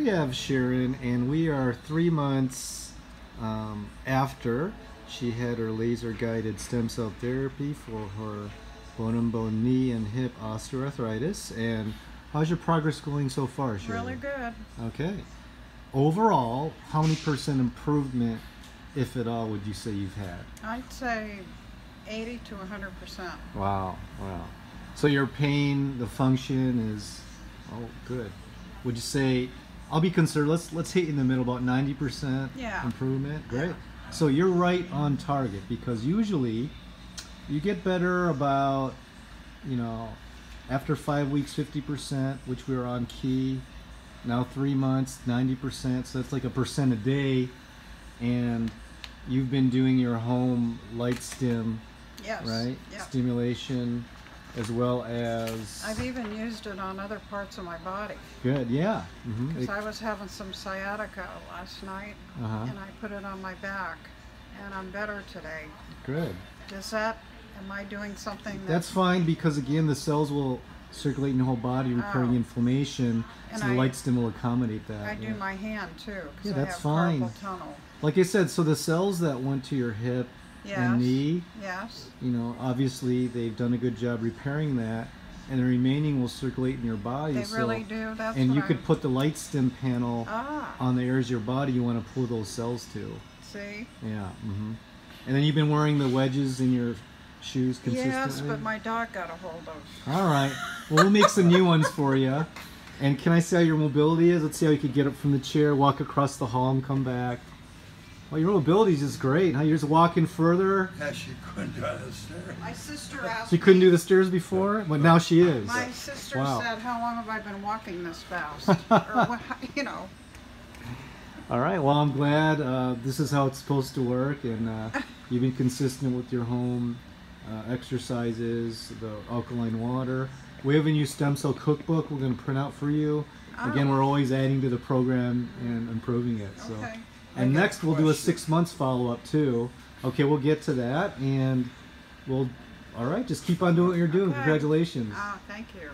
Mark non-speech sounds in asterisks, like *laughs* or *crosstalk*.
we have Sharon, and we are three months um, after she had her laser guided stem cell therapy for her bone and bone knee and hip osteoarthritis. And how's your progress going so far, Sharon? Really good. Okay. Overall, how many percent improvement, if at all, would you say you've had? I'd say 80 to 100 percent. Wow, wow. So your pain, the function is, oh, good. Would you say, I'll be concerned, let's let's hit in the middle, about 90% Yeah. improvement? Great. So you're right on target because usually you get better about, you know, after five weeks, 50%, which we were on key. Now three months, 90%. So that's like a percent a day. And you've been doing your home light stim Yes. right? Yeah. Stimulation, as well as I've even used it on other parts of my body. good. Yeah. hmm Because I was having some sciatica last night, uh-huh. and I put it on my back, and I'm better today. Good. Does that? Am I doing something that? That's fine because again, the cells will circulate in the whole body, repairing Oh. inflammation. And so the I- light stim will accommodate that. I do my hand too. Yeah, I that's have fine. tunnel. Like I said, so the cells that went to your hip Yes. and knee, Yes. you know, obviously they've done a good job repairing that, and the remaining will circulate in your body. They so, really do. That's and you I, could put the light stim panel Ah. on the areas of your body you want to pull those cells to. See. Yeah. Mm -hmm. And then you've been wearing the wedges in your shoes consistently. Yes, but my dog got a hold of. All right. Well, we'll make some new ones for you. And can I see how your mobility is? Let's see how you could get up from the chair, walk across the hall, and come back. Well, your mobility is just great. Huh? You're just walking further. Yeah, she couldn't drive the stairs. My sister asked. She couldn't me- do the stairs before, but now she is. My sister Wow. said, "How long have I been walking this fast?" *laughs* or you know. All right. Well, I'm glad uh, this is how it's supposed to work, and uh, *laughs* you've been consistent with your home uh, exercises, the alkaline water. We have a new stem cell cookbook we're going to print out for you. Again, Oh. we're always adding to the program and improving it. So, Okay. And next we'll do a six months follow up too. Okay, we'll get to that, and we'll. All right, just keep on doing what you're doing. Okay. Congratulations. Ah, thank you.